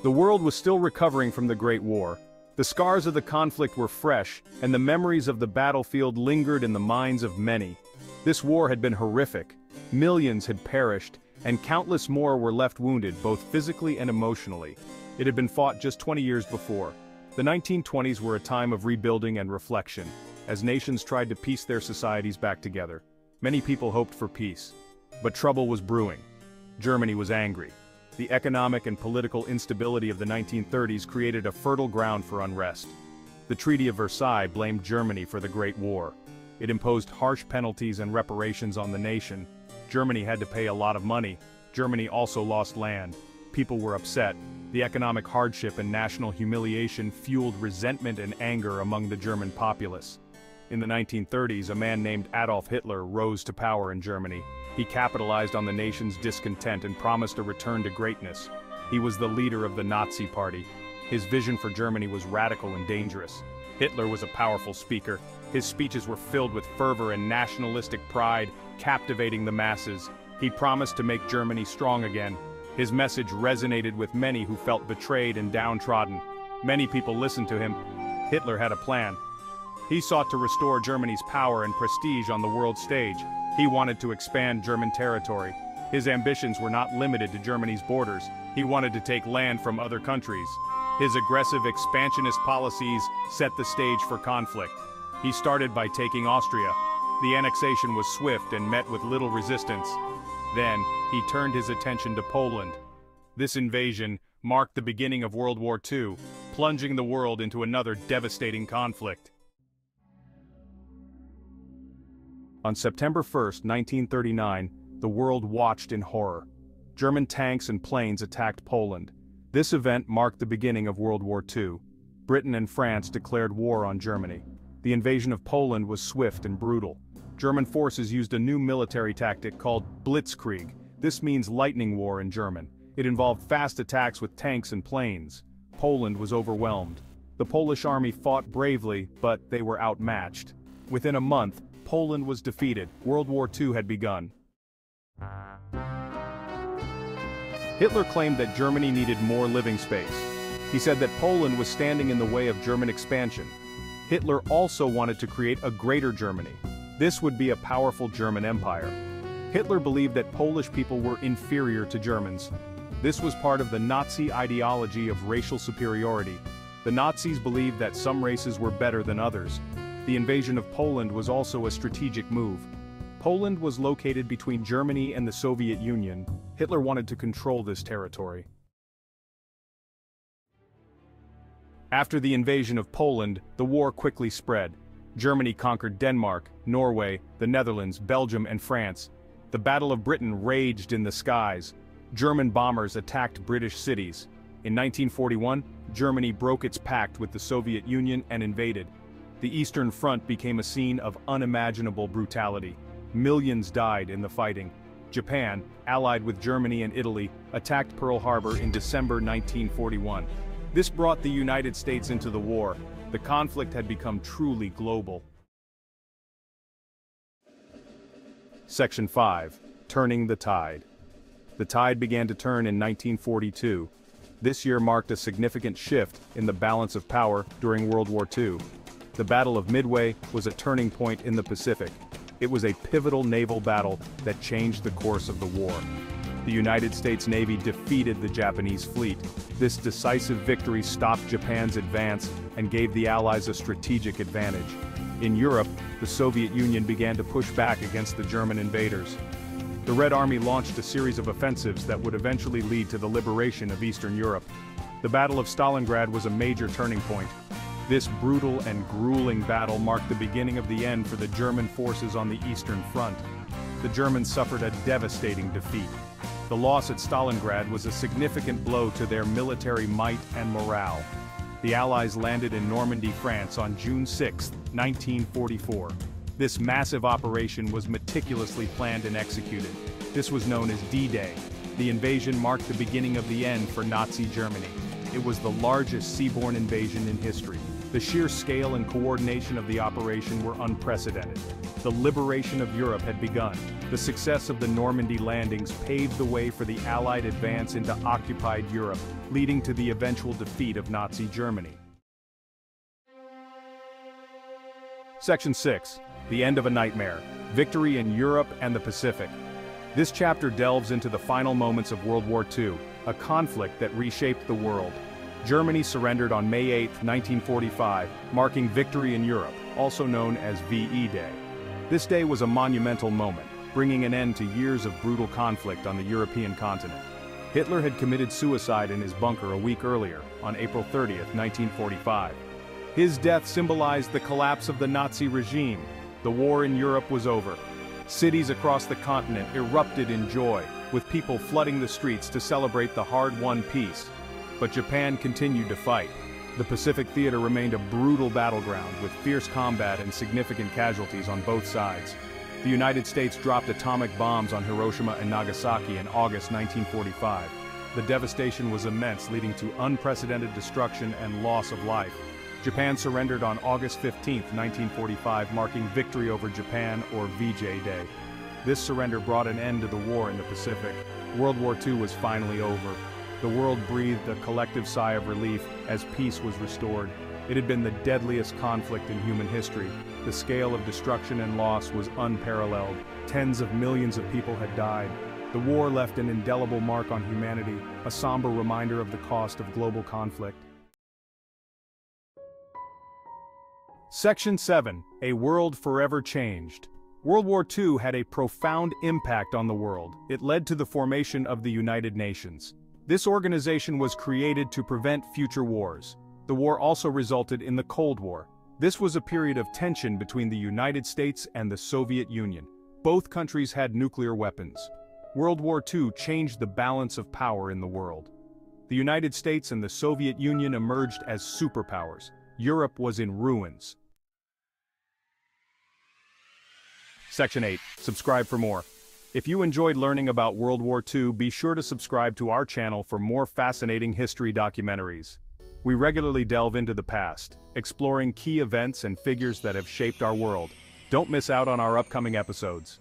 The world was still recovering from the Great War. The scars of the conflict were fresh, and the memories of the battlefield lingered in the minds of many. This war had been horrific. Millions had perished, and countless more were left wounded both physically and emotionally. It had been fought just 20 years before. The 1920s were a time of rebuilding and reflection, as nations tried to piece their societies back together. Many people hoped for peace. But trouble was brewing. Germany was angry. The economic and political instability of the 1930s created a fertile ground for unrest. The Treaty of Versailles blamed Germany for the Great War. It imposed harsh penalties and reparations on the nation. Germany had to pay a lot of money. Germany also lost land. People were upset. The economic hardship and national humiliation fueled resentment and anger among the German populace. In the 1930s, a man named Adolf Hitler rose to power in Germany. He capitalized on the nation's discontent and promised a return to greatness. He was the leader of the Nazi Party. His vision for Germany was radical and dangerous. Hitler was a powerful speaker. His speeches were filled with fervor and nationalistic pride, captivating the masses. He promised to make Germany strong again. His message resonated with many who felt betrayed and downtrodden. Many people listened to him. Hitler had a plan. He sought to restore Germany's power and prestige on the world stage. He wanted to expand German territory. His ambitions were not limited to Germany's borders. He wanted to take land from other countries. His aggressive expansionist policies set the stage for conflict. He started by taking Austria. The annexation was swift and met with little resistance. Then, he turned his attention to Poland. This invasion marked the beginning of World War II, plunging the world into another devastating conflict. On September 1, 1939, the world watched in horror. German tanks and planes attacked Poland. This event marked the beginning of World War II. Britain and France declared war on Germany. The invasion of Poland was swift and brutal. German forces used a new military tactic called Blitzkrieg. This means lightning war in German. It involved fast attacks with tanks and planes. Poland was overwhelmed. The Polish army fought bravely, but they were outmatched. Within a month, Poland was defeated, World War II had begun. Hitler claimed that Germany needed more living space. He said that Poland was standing in the way of German expansion. Hitler also wanted to create a greater Germany. This would be a powerful German empire. Hitler believed that Polish people were inferior to Germans. This was part of the Nazi ideology of racial superiority. The Nazis believed that some races were better than others, the invasion of Poland was also a strategic move. Poland was located between Germany and the Soviet Union. Hitler wanted to control this territory. After the invasion of Poland, the war quickly spread. Germany conquered Denmark, Norway, the Netherlands, Belgium and France. The Battle of Britain raged in the skies. German bombers attacked British cities. In 1941, Germany broke its pact with the Soviet Union and invaded the Eastern Front became a scene of unimaginable brutality. Millions died in the fighting. Japan, allied with Germany and Italy, attacked Pearl Harbor in December 1941. This brought the United States into the war. The conflict had become truly global. Section 5. Turning the Tide. The tide began to turn in 1942. This year marked a significant shift in the balance of power during World War II. The Battle of Midway was a turning point in the Pacific. It was a pivotal naval battle that changed the course of the war. The United States Navy defeated the Japanese fleet. This decisive victory stopped Japan's advance and gave the Allies a strategic advantage. In Europe, the Soviet Union began to push back against the German invaders. The Red Army launched a series of offensives that would eventually lead to the liberation of Eastern Europe. The Battle of Stalingrad was a major turning point, this brutal and grueling battle marked the beginning of the end for the German forces on the Eastern Front. The Germans suffered a devastating defeat. The loss at Stalingrad was a significant blow to their military might and morale. The Allies landed in Normandy, France on June 6, 1944. This massive operation was meticulously planned and executed. This was known as D-Day. The invasion marked the beginning of the end for Nazi Germany. It was the largest seaborne invasion in history. The sheer scale and coordination of the operation were unprecedented. The liberation of Europe had begun. The success of the Normandy landings paved the way for the Allied advance into occupied Europe, leading to the eventual defeat of Nazi Germany. Section 6. The End of a Nightmare. Victory in Europe and the Pacific. This chapter delves into the final moments of World War II, a conflict that reshaped the world. Germany surrendered on May 8, 1945, marking victory in Europe, also known as VE Day. This day was a monumental moment, bringing an end to years of brutal conflict on the European continent. Hitler had committed suicide in his bunker a week earlier, on April 30, 1945. His death symbolized the collapse of the Nazi regime. The war in Europe was over. Cities across the continent erupted in joy, with people flooding the streets to celebrate the hard-won peace. But Japan continued to fight. The Pacific Theater remained a brutal battleground with fierce combat and significant casualties on both sides. The United States dropped atomic bombs on Hiroshima and Nagasaki in August 1945. The devastation was immense leading to unprecedented destruction and loss of life. Japan surrendered on August 15, 1945 marking victory over Japan or VJ Day. This surrender brought an end to the war in the Pacific. World War II was finally over. The world breathed a collective sigh of relief as peace was restored. It had been the deadliest conflict in human history. The scale of destruction and loss was unparalleled. Tens of millions of people had died. The war left an indelible mark on humanity, a somber reminder of the cost of global conflict. Section 7. A World Forever Changed. World War II had a profound impact on the world. It led to the formation of the United Nations. This organization was created to prevent future wars. The war also resulted in the Cold War. This was a period of tension between the United States and the Soviet Union. Both countries had nuclear weapons. World War II changed the balance of power in the world. The United States and the Soviet Union emerged as superpowers. Europe was in ruins. Section 8. Subscribe for more. If you enjoyed learning about World War II be sure to subscribe to our channel for more fascinating history documentaries. We regularly delve into the past, exploring key events and figures that have shaped our world. Don't miss out on our upcoming episodes.